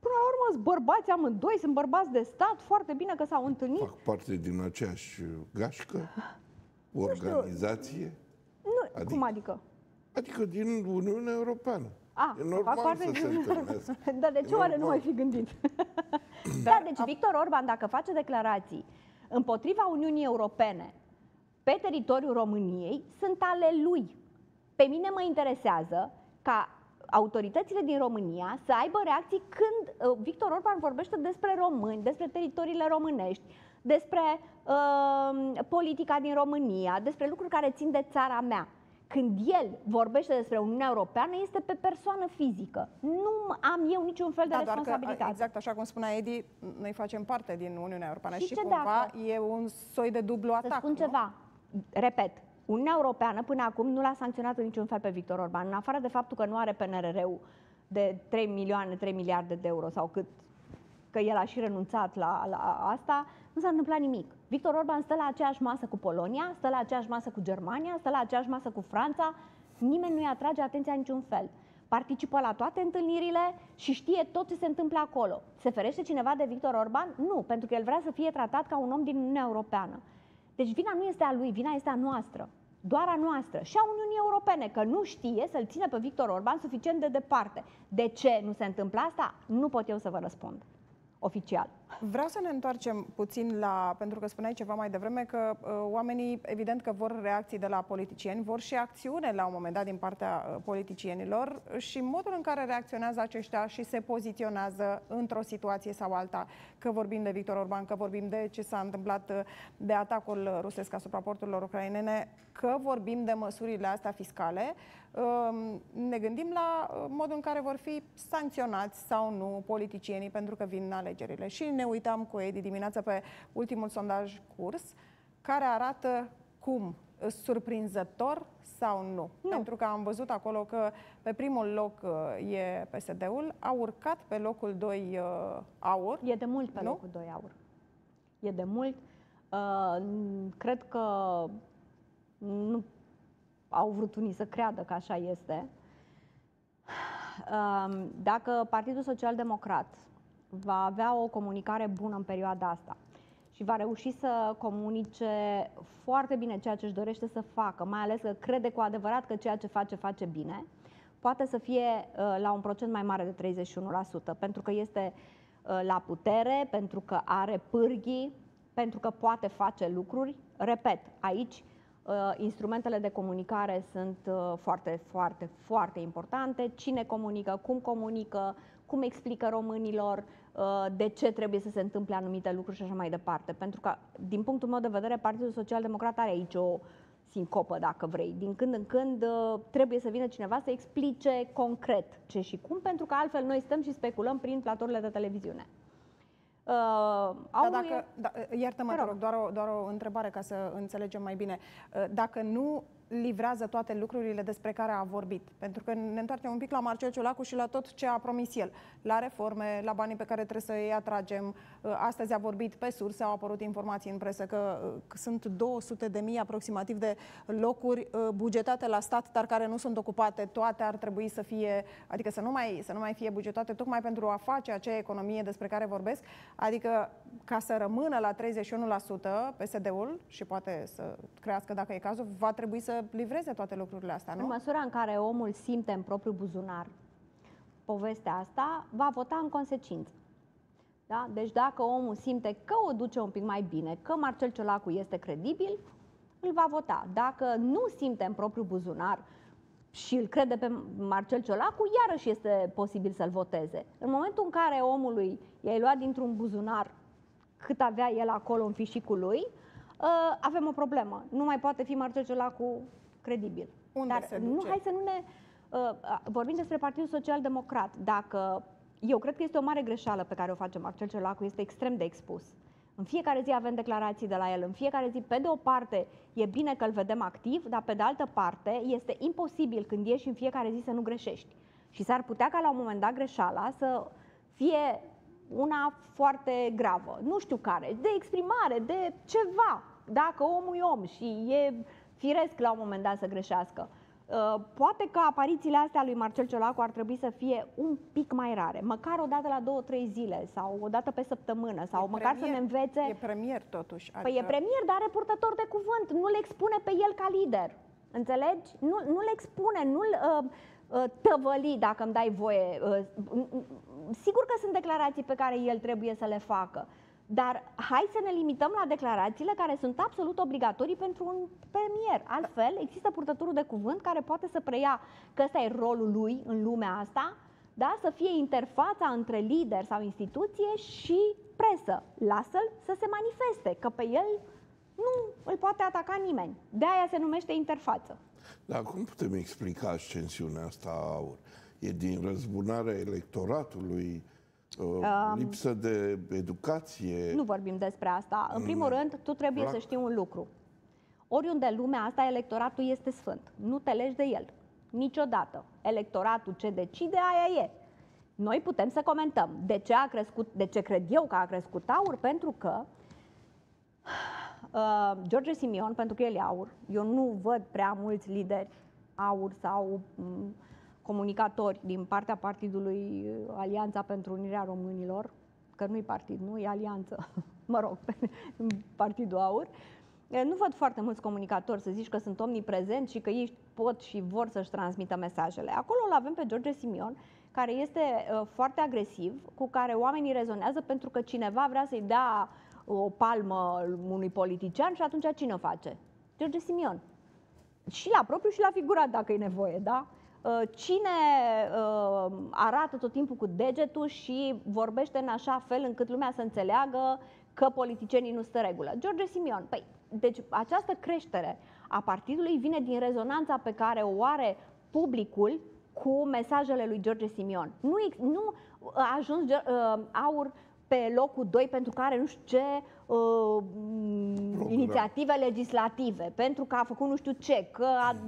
Până la urmă, sunt bărbați amândoi, sunt bărbați de stat, foarte bine că s-au întâlnit. Fac parte din aceeași gașcă, organizație. Nu, adică, cum adică? Adică din Uniunea Europeană. A, e normal fac parte să din... se întâlnească. Dar de ce oare nu mai fi gândit? da, deci Victor Orban, dacă face declarații împotriva Uniunii Europene pe teritoriul României, sunt ale lui. Pe mine mă interesează ca autoritățile din România să aibă reacții când uh, Victor Orban vorbește despre români, despre teritoriile românești, despre uh, politica din România, despre lucruri care țin de țara mea. Când el vorbește despre Uniunea Europeană, este pe persoană fizică. Nu am eu niciun fel de da, responsabilitate. Doar că, exact așa cum spunea Edi, noi facem parte din Uniunea Europeană și, și cumva dacă? e un soi de dublu atac. Să spun nu? ceva, repet, Uniunea Europeană până acum nu l-a sancționat în niciun fel pe Victor Orban, în afară de faptul că nu are PNRR-ul de 3 milioane, 3 miliarde de euro sau cât, că el a și renunțat la, la asta, nu s-a întâmplat nimic. Victor Orban stă la aceeași masă cu Polonia, stă la aceeași masă cu Germania, stă la aceeași masă cu Franța, nimeni nu-i atrage atenția niciun fel. Participă la toate întâlnirile și știe tot ce se întâmplă acolo. Se ferește cineva de Victor Orban? Nu, pentru că el vrea să fie tratat ca un om din Uniunea Europeană. Deci vina nu este a lui, vina este a noastră. Doar a noastră și a Uniunii Europene, că nu știe să-l țină pe Victor Orban suficient de departe. De ce nu se întâmplă asta? Nu pot eu să vă răspund oficial. Vreau să ne întoarcem puțin la, pentru că spuneai ceva mai devreme, că uh, oamenii evident că vor reacții de la politicieni, vor și acțiune la un moment dat din partea uh, politicienilor și modul în care reacționează aceștia și se poziționează într-o situație sau alta, că vorbim de Victor Orban, că vorbim de ce s-a întâmplat uh, de atacul rusesc asupra porturilor ucrainene, că vorbim de măsurile astea fiscale, uh, ne gândim la uh, modul în care vor fi sancționați sau nu politicienii pentru că vin alegerile. Și ne uitam cu Edi dimineața pe ultimul sondaj curs, care arată cum surprinzător sau nu? nu? Pentru că am văzut acolo că pe primul loc uh, e PSD-ul, a urcat pe locul 2 uh, AUR. E de mult pe nu? locul 2 AUR. E de mult. Uh, cred că nu au vrut unii să creadă că așa este. Uh, dacă Partidul Social Democrat va avea o comunicare bună în perioada asta și va reuși să comunice foarte bine ceea ce își dorește să facă, mai ales că crede cu adevărat că ceea ce face, face bine, poate să fie uh, la un procent mai mare de 31%, pentru că este uh, la putere, pentru că are pârghii, pentru că poate face lucruri. Repet, aici uh, instrumentele de comunicare sunt foarte, foarte, foarte importante. Cine comunică, cum comunică, cum explică românilor, Uh, de ce trebuie să se întâmple anumite lucruri și așa mai departe. Pentru că, din punctul meu de vedere, Partidul Social Democrat are aici o sincopă, dacă vrei. Din când în când uh, trebuie să vină cineva să explice concret ce și cum, pentru că altfel noi stăm și speculăm prin platurile de televiziune. Uh, da, dacă, da, iartă-mă, te rog, doar o, doar o întrebare ca să înțelegem mai bine. Uh, dacă nu livrează toate lucrurile despre care a vorbit. Pentru că ne întoarcem un pic la Marcel Ciolacu și la tot ce a promis el. La reforme, la banii pe care trebuie să îi atragem. Uh, astăzi a vorbit pe surse, au apărut informații în presă că, uh, că sunt 200 de mii aproximativ de locuri uh, bugetate la stat, dar care nu sunt ocupate. Toate ar trebui să fie, adică să nu mai, să nu mai fie bugetate tocmai pentru a face acea economie despre care vorbesc. Adică ca să rămână la 31% PSD-ul și poate să crească dacă e cazul, va trebui să livreze toate lucrurile astea, nu? În măsura în care omul simte în propriul buzunar povestea asta, va vota în consecință. Da? Deci dacă omul simte că o duce un pic mai bine, că Marcel Ciolacu este credibil, îl va vota. Dacă nu simte în propriul buzunar și îl crede pe Marcel Ciolacu, iarăși este posibil să-l voteze. În momentul în care omului i-ai luat dintr-un buzunar cât avea el acolo în fișicul lui, uh, avem o problemă. Nu mai poate fi Marcel Ciolacu credibil. Unde Dar se duce? nu, hai să nu ne... Uh, vorbim despre Partidul Social Democrat. Dacă... Eu cred că este o mare greșeală pe care o face Marcel Ciolacu, este extrem de expus. În fiecare zi avem declarații de la el, în fiecare zi, pe de o parte, e bine că îl vedem activ, dar pe de altă parte, este imposibil când ieși în fiecare zi să nu greșești. Și s-ar putea ca la un moment dat greșeala să fie una foarte gravă, nu știu care, de exprimare, de ceva. Dacă omul e om și e firesc la un moment dat să greșească. Uh, poate că aparițiile astea lui Marcel Ciolacu ar trebui să fie un pic mai rare, măcar o dată la două, trei zile sau o dată pe săptămână sau e măcar premier, să ne învețe. E premier totuși. Adică... Păi e premier, dar are purtător de cuvânt, nu le expune pe el ca lider. Înțelegi? Nu, nu le expune, nu-l uh, uh, tăvăli, dacă îmi dai voie. Uh, sigur că sunt declarații pe care el trebuie să le facă. Dar hai să ne limităm la declarațiile care sunt absolut obligatorii pentru un premier. Altfel, există purtătorul de cuvânt care poate să preia că ăsta e rolul lui în lumea asta, da? să fie interfața între lider sau instituție și presă. Lasă-l să se manifeste, că pe el nu îl poate ataca nimeni. De aia se numește interfață. Dar cum putem explica ascensiunea asta aur? E din răzbunarea electoratului Uh, lipsă de educație. Nu vorbim despre asta. În primul mm. rând, tu trebuie să știi un lucru. Oriunde în lumea asta, electoratul este sfânt. Nu te legi de el. Niciodată. Electoratul ce decide, aia e. Noi putem să comentăm de ce a crescut, de ce cred eu că a crescut aur, pentru că uh, George Simion, pentru că el e aur, eu nu văd prea mulți lideri aur sau um, comunicatori din partea partidului uh, Alianța pentru Unirea Românilor, că nu-i partid, nu, e alianță, mă rog, partidul aur, nu văd foarte mulți comunicatori să zici că sunt omniprezenți și că ei pot și vor să-și transmită mesajele. Acolo îl avem pe George Simion, care este uh, foarte agresiv, cu care oamenii rezonează pentru că cineva vrea să-i dea o palmă unui politician și atunci cine o face? George Simion. Și la propriu și la figurat, dacă e nevoie, da? Uh, cine uh, arată tot timpul cu degetul și vorbește în așa fel încât lumea să înțeleagă că politicienii nu stă regulă? George Simion. Păi, deci această creștere a partidului vine din rezonanța pe care o are publicul cu mesajele lui George Simion. Nu, nu a ajuns uh, aur pe locul 2 pentru că are nu știu ce uh, inițiative legislative, pentru că a făcut nu știu ce, că a uh,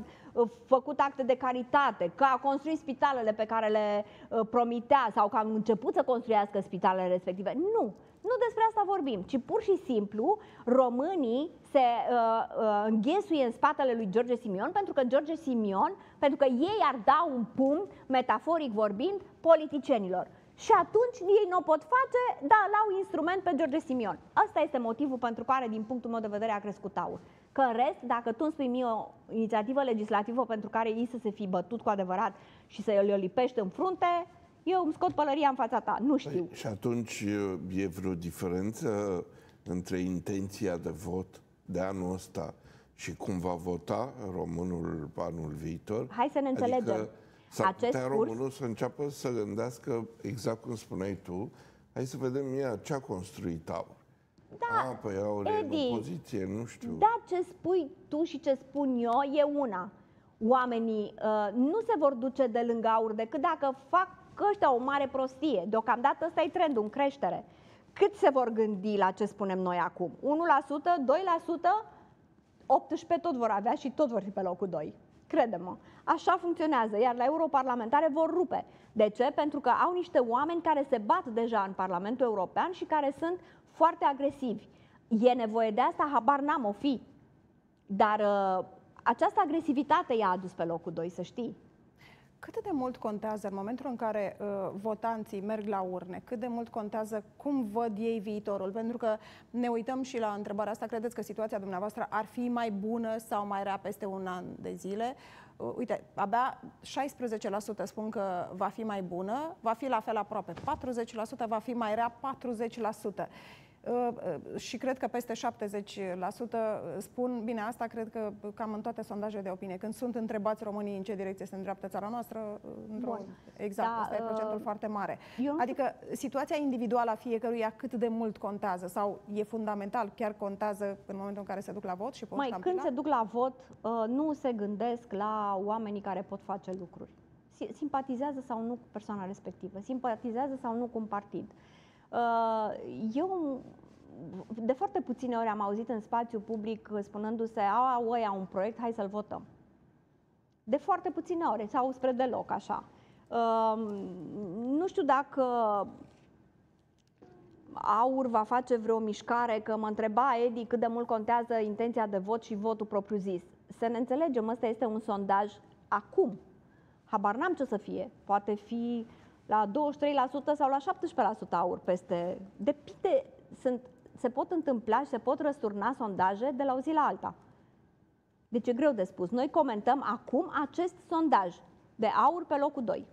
făcut acte de caritate, că a construit spitalele pe care le uh, promitea sau că a început să construiască spitalele respective. Nu, nu despre asta vorbim, ci pur și simplu românii se uh, uh, înghesuie în spatele lui George Simion pentru că George Simion, pentru că ei ar da un pumn, metaforic vorbind, politicienilor. Și atunci ei nu o pot face, dar l-au instrument pe George Simion. Asta este motivul pentru care, din punctul meu de vedere, a crescut aur. Că în rest, dacă tu îmi spui mie o inițiativă legislativă pentru care ei să se fi bătut cu adevărat și să le lipești în frunte, eu îmi scot pălăria în fața ta, nu știu. Păi, și atunci e vreo diferență între intenția de vot de anul ăsta și cum va vota românul anul viitor? Hai să ne înțelegem. Adică S-ar Acest putea curs... românul să înceapă să gândească exact cum spuneai tu, hai să vedem ea ce a construit aur. Da, a, păi aur Edi, e în opoziție, nu știu. Da, ce spui tu și ce spun eu e una. Oamenii uh, nu se vor duce de lângă aur decât dacă fac ăștia o mare prostie. Deocamdată ăsta e trendul în creștere. Cât se vor gândi la ce spunem noi acum? 1%, 2%, 18 tot vor avea și tot vor fi pe locul 2 crede-mă. Așa funcționează, iar la europarlamentare vor rupe. De ce? Pentru că au niște oameni care se bat deja în Parlamentul European și care sunt foarte agresivi. E nevoie de asta? Habar n-am, o fi. Dar uh, această agresivitate i-a adus pe locul 2, să știi. Cât de mult contează în momentul în care uh, votanții merg la urne, cât de mult contează cum văd ei viitorul? Pentru că ne uităm și la întrebarea asta, credeți că situația dumneavoastră ar fi mai bună sau mai rea peste un an de zile? Uh, uite, abia 16% spun că va fi mai bună, va fi la fel aproape 40%, va fi mai rea 40%. Uh, uh, și cred că peste 70% spun, bine, asta cred că cam în toate sondajele de opinie, când sunt întrebați românii în ce direcție se îndreaptă țara noastră, într-o, exact, da, asta e procentul uh, foarte mare. Adică situația individuală a fiecăruia cât de mult contează sau e fundamental, chiar contează în momentul în care se duc la vot și pot Mai când se duc la vot, uh, nu se gândesc la oamenii care pot face lucruri. Simpatizează sau nu cu persoana respectivă, simpatizează sau nu cu un partid. Uh, eu de foarte puține ori am auzit în spațiu public spunându-se, a, ăia un proiect, hai să-l votăm. De foarte puține ori, sau spre deloc așa. Uh, nu știu dacă Aur va face vreo mișcare, că mă întreba Edi cât de mult contează intenția de vot și votul propriu-zis. Să ne înțelegem, ăsta este un sondaj acum. Habar n-am ce o să fie. Poate fi la 23% sau la 17% aur peste... Depinde, sunt, se pot întâmpla și se pot răsturna sondaje de la o zi la alta. Deci e greu de spus. Noi comentăm acum acest sondaj de aur pe locul 2.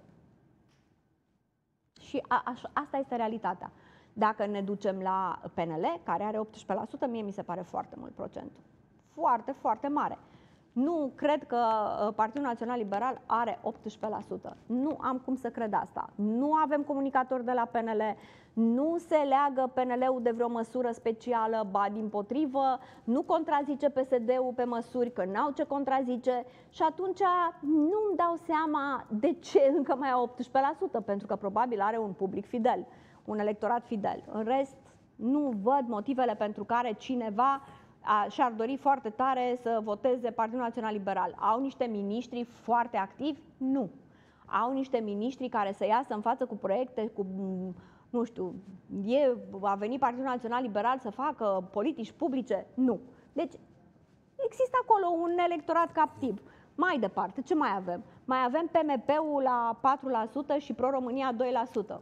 Și a, aș, asta este realitatea. Dacă ne ducem la PNL, care are 18%, mie mi se pare foarte mult procentul. Foarte, foarte mare. Nu cred că uh, Partidul Național Liberal are 18%. Nu am cum să cred asta. Nu avem comunicatori de la PNL, nu se leagă PNL-ul de vreo măsură specială, ba din potrivă, nu contrazice PSD-ul pe măsuri, că n-au ce contrazice și atunci nu-mi dau seama de ce încă mai au 18%, pentru că probabil are un public fidel, un electorat fidel. În rest, nu văd motivele pentru care cineva și-ar dori foarte tare să voteze Partidul Național Liberal. Au niște miniștri foarte activi? Nu. Au niște miniștri care să iasă în față cu proiecte, cu nu știu, e, a venit Partidul Național Liberal să facă politici publice? Nu. Deci există acolo un electorat captiv. Mai departe, ce mai avem? Mai avem PMP-ul la 4% și Pro-România 2%.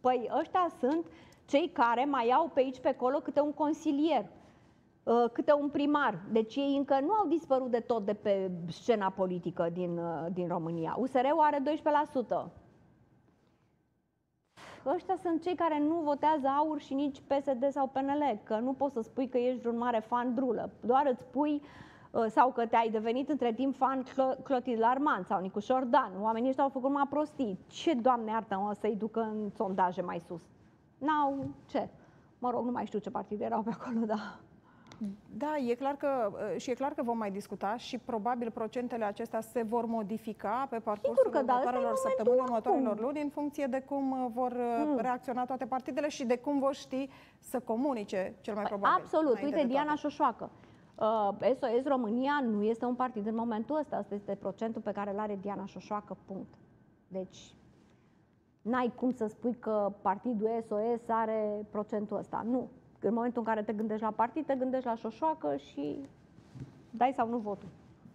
Păi ăștia sunt cei care mai au pe aici, pe acolo, câte un consilier, uh, câte un primar. Deci ei încă nu au dispărut de tot de pe scena politică din, uh, din România. USR-ul are 12%. Ăștia sunt cei care nu votează aur și nici PSD sau PNL, că nu poți să spui că ești un mare fan drulă. Doar îți pui uh, sau că te-ai devenit între timp fan Clotilde Larman sau Nicu Șordan. Oamenii ăștia au făcut mai prostii. Ce, Doamne iartă-mă, să-i ducă în sondaje mai sus? N-au ce? Mă rog, nu mai știu ce partide erau pe acolo, da. Da, e clar că, uh, și e clar că vom mai discuta și probabil procentele acestea se vor modifica pe parcursul că da, următoarelor da, săptămâni, următoarelor luni, în funcție de cum uh, vor uh, mm. reacționa toate partidele și de cum vor ști să comunice cel mai păi, probabil. Absolut. Uite, Diana Șoșoacă. Uh, SOS România nu este un partid în momentul ăsta. Asta este procentul pe care îl are Diana Șoșoacă, punct. Deci, n-ai cum să spui că partidul SOS are procentul ăsta. Nu în momentul în care te gândești la partid, te gândești la șoșoacă și dai sau nu votul.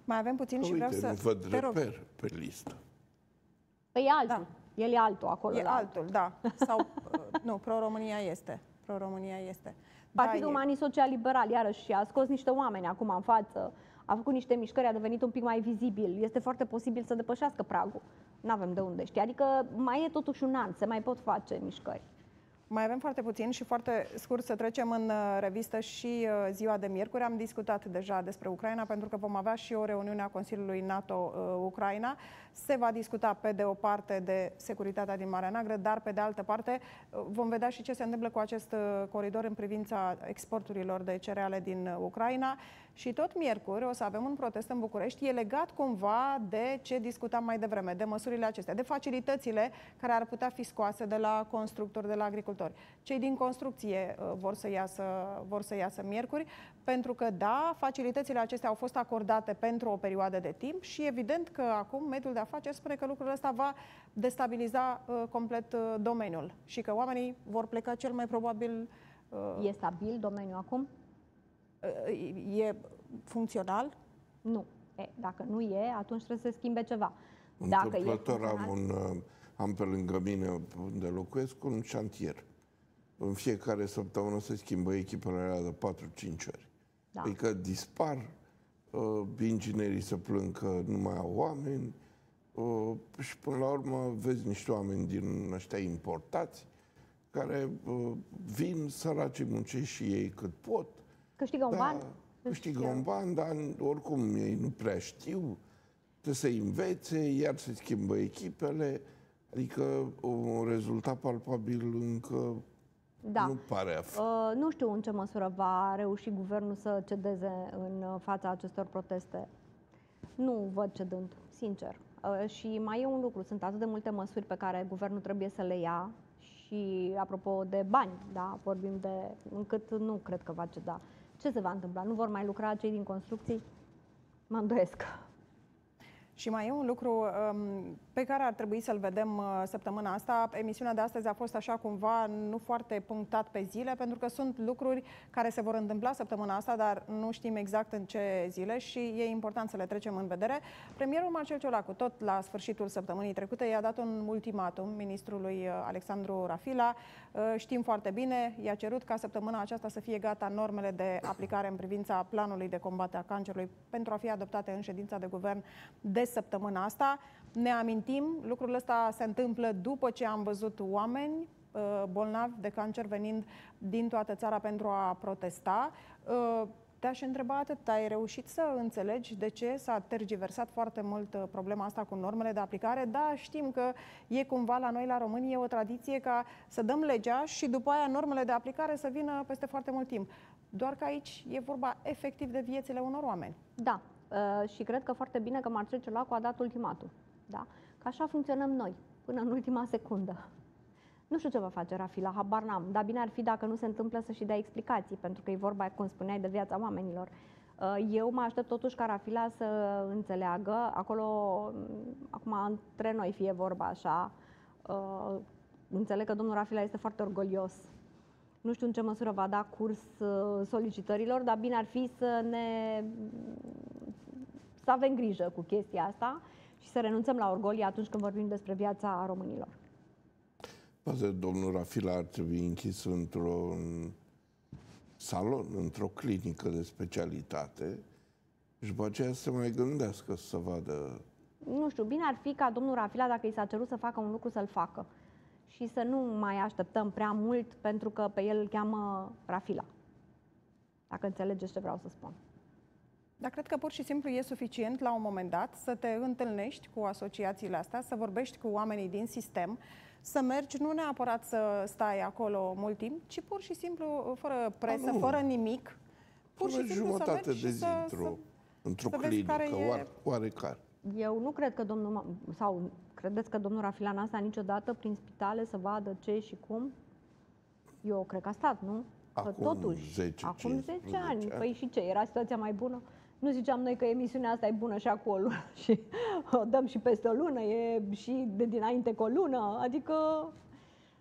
Mai avem puțin și Uite, vreau să... nu văd te reper rog. pe listă. Păi e altul. Da. El e altul acolo. E altul, da. Sau, uh, nu, Pro-România este. Pro-România este. Partidul da, Umanii Social Liberal, iarăși, a scos niște oameni acum în față, a făcut niște mișcări, a devenit un pic mai vizibil. Este foarte posibil să depășească pragul. Nu avem de unde știi. Adică mai e totuși un an, se mai pot face mișcări. Mai avem foarte puțin și foarte scurt să trecem în uh, revistă și uh, ziua de miercuri. Am discutat deja despre Ucraina pentru că vom avea și o reuniune a Consiliului NATO-Ucraina. Uh, Se va discuta pe de o parte de securitatea din Marea Neagră, dar pe de altă parte vom vedea și ce se întâmplă cu acest coridor în privința exporturilor de cereale din Ucraina. Și tot miercuri o să avem un protest în București. E legat cumva de ce discutam mai devreme, de măsurile acestea, de facilitățile care ar putea fi scoase de la constructori, de la agricultori. Cei din construcție uh, vor să iasă, vor să iasă miercuri, pentru că, da, facilitățile acestea au fost acordate pentru o perioadă de timp și evident că acum mediul de afaceri spune că lucrul ăsta va destabiliza uh, complet uh, domeniul și că oamenii vor pleca cel mai probabil. Uh, e stabil domeniul acum? E funcțional? Nu. E, dacă nu e, atunci trebuie să schimbe ceva. Dacă e am, un, am pe lângă mine unde locuiesc un șantier. În fiecare săptămână se schimbă echipele alea de 4-5 ori. Da. Adică dispar, uh, inginerii se plâng că nu mai au oameni uh, și până la urmă vezi niște oameni din ăștia importați care uh, vin săraci muncești și ei cât pot Câștigă un da, ban? Câștigă un ban, dar oricum ei nu prea știu. Trebuie să învețe, iar se schimbă echipele. Adică un rezultat palpabil încă da. nu pare a fi. Uh, nu știu în ce măsură va reuși guvernul să cedeze în fața acestor proteste. Nu văd cedând, sincer. Uh, și mai e un lucru, sunt atât de multe măsuri pe care guvernul trebuie să le ia și apropo de bani, da, vorbim de încât nu cred că va ceda ce se va întâmpla? Nu vor mai lucra cei din construcții? Mă îndoiesc. Și mai e un lucru um, pe care ar trebui să-l vedem uh, săptămâna asta. Emisiunea de astăzi a fost așa cumva nu foarte punctat pe zile, pentru că sunt lucruri care se vor întâmpla săptămâna asta, dar nu știm exact în ce zile și e important să le trecem în vedere. Premierul Marcel Ciolacu, tot la sfârșitul săptămânii trecute, i-a dat un ultimatum ministrului uh, Alexandru Rafila. Uh, știm foarte bine, i-a cerut ca săptămâna aceasta să fie gata normele de aplicare în privința planului de combate a cancerului pentru a fi adoptate în ședința de guvern de săptămâna asta. Ne amintim, lucrul ăsta se întâmplă după ce am văzut oameni uh, bolnavi de cancer venind din toată țara pentru a protesta. Uh, te-aș întreba atât, ai reușit să înțelegi de ce s-a tergiversat foarte mult uh, problema asta cu normele de aplicare? Da, știm că e cumva la noi, la România, o tradiție ca să dăm legea și după aia normele de aplicare să vină peste foarte mult timp. Doar că aici e vorba efectiv de viețile unor oameni. Da, uh, și cred că foarte bine că Marcel Ciolacu a dat ultimatul. Da? Că așa funcționăm noi, până în ultima secundă. Nu știu ce va face Rafila, habar n-am, dar bine ar fi dacă nu se întâmplă să și dea explicații, pentru că e vorba, cum spuneai, de viața oamenilor. Uh, eu mă aștept totuși ca Rafila să înțeleagă, acolo, mm, acum între noi fie vorba așa, uh, înțeleg că domnul Rafila este foarte orgolios. Nu știu în ce măsură va da curs uh, solicitărilor, dar bine ar fi să ne să avem grijă cu chestia asta și să renunțăm la orgolii atunci când vorbim despre viața românilor. Poate domnul Rafila ar trebui închis într-un salon, într-o clinică de specialitate și după aceea să mai gândească să vadă... Nu știu, bine ar fi ca domnul Rafila, dacă i s-a cerut să facă un lucru, să-l facă. Și să nu mai așteptăm prea mult pentru că pe el îl cheamă Rafila. Dacă înțelegeți ce vreau să spun. Dar cred că pur și simplu e suficient la un moment dat să te întâlnești cu asociațiile astea, să vorbești cu oamenii din sistem, să mergi, nu neapărat să stai acolo mult timp, ci pur și simplu, fără presă, A, nu. fără nimic, pur Până și simplu să jumătate mergi de și zi să, într-o, să, într-o să vezi clinică, care e- oare, oarecare. Eu nu cred că domnul, Ma- sau credeți că domnul Rafila n-a stat niciodată prin spitale să vadă ce și cum? Eu cred că a stat, nu? Că Acum totuși, 10, acum 10 15 ani. ani. Păi și ce, era situația mai bună? Nu ziceam noi că emisiunea asta e bună și acum o lună și o dăm și peste o lună, e și de dinainte cu o lună, adică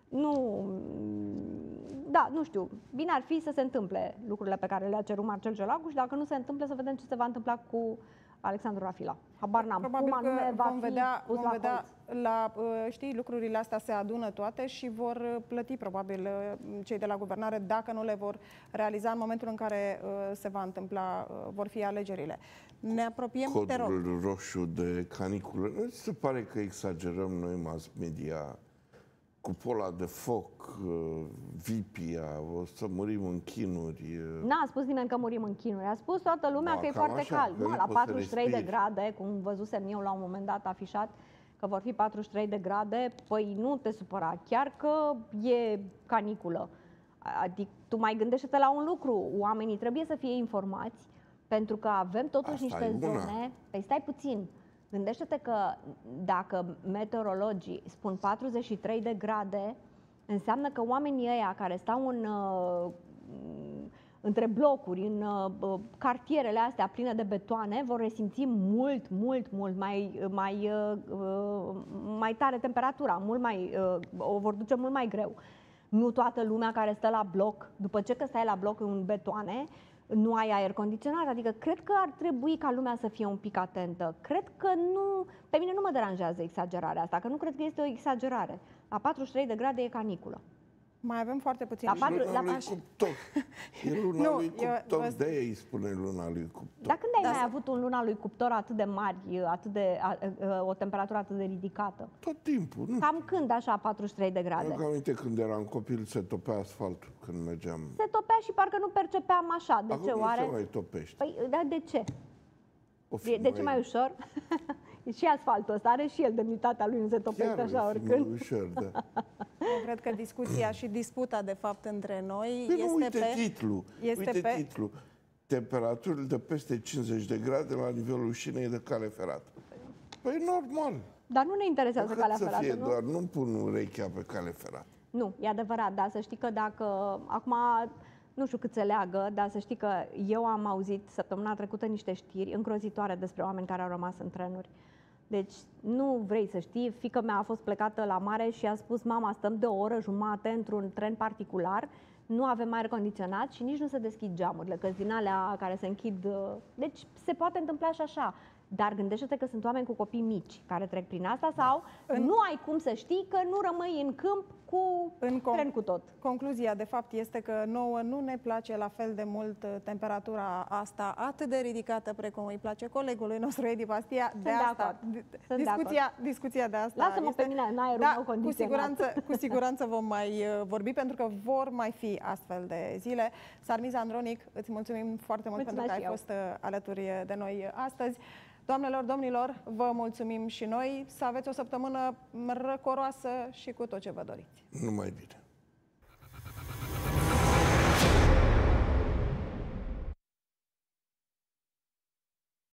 nu, da, nu știu, bine ar fi să se întâmple lucrurile pe care le-a cerut Marcel Ciolacu și dacă nu se întâmplă să vedem ce se va întâmpla cu Alexandru Rafila. Habar n-am, Probabil cum că anume va vom fi vedea, pus vom la vedea colț. la, uh, știi, lucrurile astea se adună toate și vor uh, plăti probabil uh, cei de la guvernare dacă nu le vor realiza în momentul în care uh, se va întâmpla, uh, vor fi alegerile. Ne apropiem, te rog. Codul roșu de caniculă. Nu ți se pare că exagerăm noi mass media cupola de foc, uh, Vipia, o să murim în chinuri. uh, N-a spus nimeni că murim în chinuri. A spus toată lumea Da, că e cam foarte așa, cald. că Mă, nu la poți să 43 de respiri. grade, cum văzusem eu la un moment dat afișat, că vor fi 43 de grade, păi nu te supăra, chiar că e caniculă. Adică tu mai gândește-te la un lucru, oamenii trebuie să fie informați, pentru că avem totuși Asta e niște una. zone, păi stai puțin, gândește-te că dacă meteorologii spun 43 de grade, înseamnă că oamenii ăia care stau în uh, între blocuri, în uh, bă, cartierele astea pline de betoane, vor resimți mult, mult, mult mai, mai, uh, uh, mai tare temperatura, mult mai, uh, o vor duce mult mai greu. Nu toată lumea care stă la bloc, după ce că stai la bloc în betoane, nu ai aer condiționat, adică cred că ar trebui ca lumea să fie un pic atentă. Cred că nu, pe mine nu mă deranjează exagerarea asta, că nu cred că este o exagerare. La 43 de grade e caniculă. Mai avem foarte puțin. La Și patru- luna la lui pași- Cuptor. E luna Nu, lui eu- Cuptor, vă- de-aia îi spune luna lui Cuptor. Dar când ai Da, mai să- avut un luna lui cuptor atât de mari, atât de, a, a, o temperatură atât de ridicată? Tot timpul, nu Cam când așa 43 de Eu grade? că aminte când eram copil se topea asfaltul când mergeam. Se topea și parcă nu percepeam așa. De Acum ce nu oare? se mai topește. Păi, dar de ce? O fi De, de ce mai ușor? și asfaltul ăsta are și el demnitatea lui, nu se topește Chiar așa o fi mai oricând. ușor, da. Eu cred că discuția și disputa, de fapt, între noi Păi nu, este uite pe... titlu. este uite pe- titlu. Temperaturile de peste 50 de grade la nivelul șinei de cale ferată. Păi normal. Dar nu ne interesează Cât calea să ferată, fie, nu? doar nu pun urechea pe cale ferată. Nu, e adevărat, dar să știi că dacă, acum nu știu cât se leagă, dar să știi că eu am auzit săptămâna trecută niște știri îngrozitoare despre oameni care au rămas în trenuri. Deci nu vrei să știi, fica mea a fost plecată la mare și a spus, mama, stăm de o oră jumate într-un tren particular, nu avem aer condiționat și nici nu se deschid geamurile, că din alea care se închid. uh, Deci se poate întâmpla și așa. Dar gândește-te că sunt oameni cu copii mici care trec prin asta sau nu ai cum să știi că nu rămâi în câmp cu În com- tren cu tot. Concluzia, de fapt, este că nouă nu ne place la fel de mult uh, temperatura asta atât de ridicată precum îi place colegului nostru Edi Pastia. de de asta, acord. di- Sunt de discuția, discuția de asta Lasă-mă este... pe mine în aerul da, meu cu condiționat. siguranță, cu siguranță vom mai uh, vorbi pentru că vor mai fi astfel de zile. Sarmiza Andronic, îți mulțumim foarte mult Mulțumesc pentru că și ai eu. fost uh, alături de noi astăzi. Doamnelor, domnilor, vă mulțumim și noi. Să aveți o săptămână răcoroasă și cu tot ce vă doriți. Numai bine.